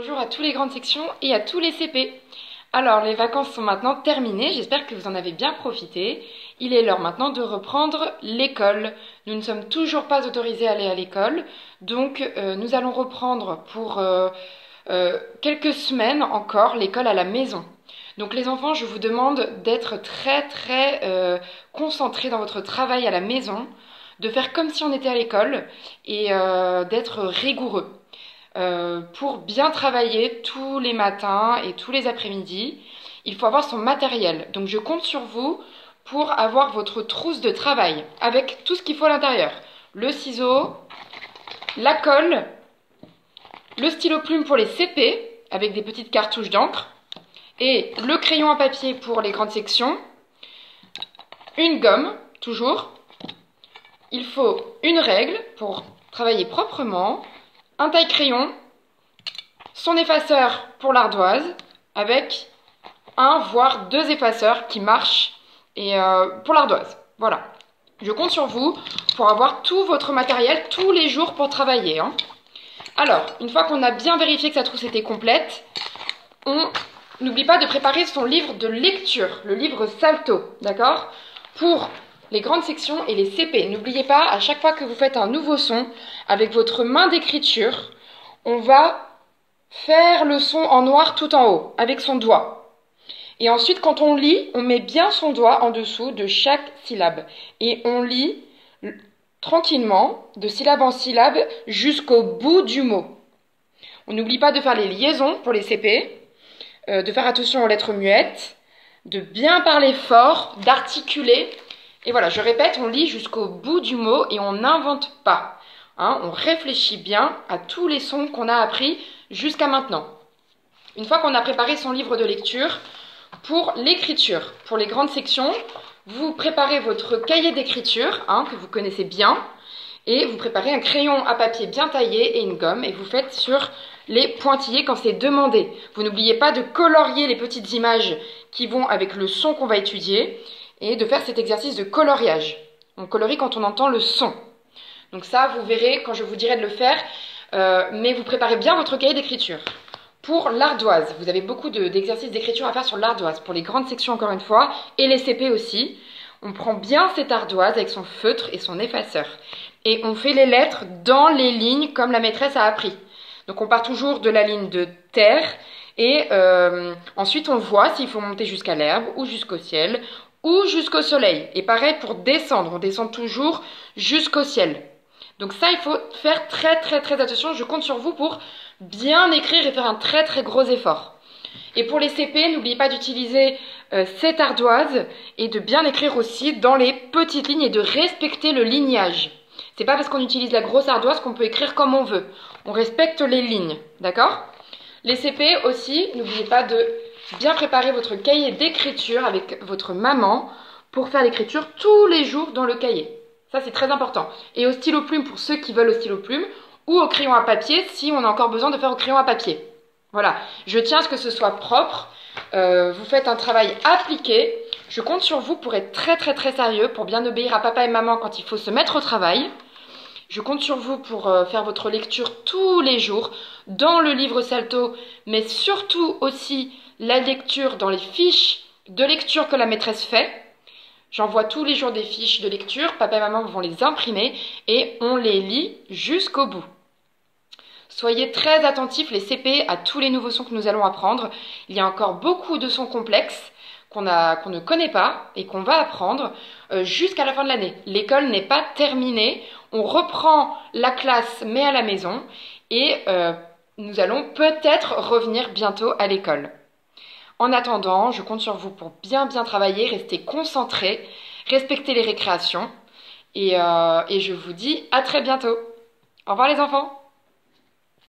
Bonjour à tous les grandes sections et à tous les CP. Alors, les vacances sont maintenant terminées, j'espère que vous en avez bien profité. Il est l'heure maintenant de reprendre l'école. Nous ne sommes toujours pas autorisés à aller à l'école, donc euh, nous allons reprendre pour euh, euh, quelques semaines encore l'école à la maison. Donc les enfants, je vous demande d'être très très concentrés dans votre travail à la maison, de faire comme si on était à l'école et d'être rigoureux. Euh, pour bien travailler tous les matins et tous les après-midi, il faut avoir son matériel. Donc je compte sur vous pour avoir votre trousse de travail avec tout ce qu'il faut à l'intérieur. Le ciseau, la colle, le stylo plume pour les CP avec des petites cartouches d'encre et le crayon à papier pour les grandes sections, une gomme, toujours. Il faut une règle pour travailler proprement, un taille-crayon, son effaceur pour l'ardoise, avec un voire deux effaceurs qui marchent et, euh, pour l'ardoise. Voilà. Je compte sur vous pour avoir tout votre matériel tous les jours pour travailler. Hein. Alors, une fois qu'on a bien vérifié que sa trousse était complète, on n'oublie pas de préparer son livre de lecture, le livre Salto, d'accord? Pour les grandes sections et les CP. N'oubliez pas, à chaque fois que vous faites un nouveau son, avec votre main d'écriture, on va faire le son en noir tout en haut, avec son doigt. Et ensuite, quand on lit, on met bien son doigt en dessous de chaque syllabe. Et on lit tranquillement, de syllabe en syllabe, jusqu'au bout du mot. On n'oublie pas de faire les liaisons pour les CP, euh, de faire attention aux lettres muettes, de bien parler fort, d'articuler et voilà, je répète, on lit jusqu'au bout du mot et on n'invente pas. Hein. on réfléchit bien à tous les sons qu'on a appris jusqu'à maintenant. Une fois qu'on a préparé son livre de lecture, pour l'écriture, pour les grandes sections, vous préparez votre cahier d'écriture, hein, que vous connaissez bien, et vous préparez un crayon à papier bien taillé et une gomme, et vous faites sur les pointillés quand c'est demandé. Vous n'oubliez pas de colorier les petites images qui vont avec le son qu'on va étudier, et de faire cet exercice de coloriage. On colorie quand on entend le son. Donc ça, vous verrez quand je vous dirai de le faire, euh, mais vous préparez bien votre cahier d'écriture. Pour l'ardoise, vous avez beaucoup d'exercices d'écriture à faire sur l'ardoise, pour les grandes sections encore une fois, et les CP aussi. On prend bien cette ardoise avec son feutre et son effaceur. Et on fait les lettres dans les lignes comme la maîtresse a appris. Donc on part toujours de la ligne de terre et euh, ensuite on voit s'il faut monter jusqu'à l'herbe ou jusqu'au ciel ou jusqu'au soleil. Et pareil pour descendre, on descend toujours jusqu'au ciel. Donc ça, il faut faire très très très attention. Je compte sur vous pour bien écrire et faire un très très gros effort. Et pour les CP, n'oubliez pas d'utiliser euh, cette ardoise et de bien écrire aussi dans les petites lignes et de respecter le lignage. C'est pas parce qu'on utilise la grosse ardoise qu'on peut écrire comme on veut. On respecte les lignes, d'accord? Les CP aussi, n'oubliez pas de bien préparer votre cahier d'écriture avec votre maman pour faire l'écriture tous les jours dans le cahier. Ça, c'est très important. Et au stylo plume pour ceux qui veulent au stylo plume ou au crayon à papier si on a encore besoin de faire au crayon à papier. Voilà, je tiens à ce que ce soit propre. Euh, vous faites un travail appliqué. Je compte sur vous pour être très très très sérieux, pour bien obéir à papa et maman quand il faut se mettre au travail. Je compte sur vous pour euh, faire votre lecture tous les jours dans le livre Salto, mais surtout aussi la lecture dans les fiches de lecture que la maîtresse fait. J'envoie tous les jours des fiches de lecture, papa et maman vont les imprimer et on les lit jusqu'au bout. Soyez très attentifs, les CP, à tous les nouveaux sons que nous allons apprendre. Il y a encore beaucoup de sons complexes qu'on ne connaît pas et qu'on va apprendre euh, jusqu'à la fin de l'année. L'école n'est pas terminée. On reprend la classe mais à la maison et euh, nous allons peut-être revenir bientôt à l'école. En attendant, je compte sur vous pour bien bien travailler, rester concentré, respecter les récréations et, euh, et je vous dis à très bientôt. Au revoir les enfants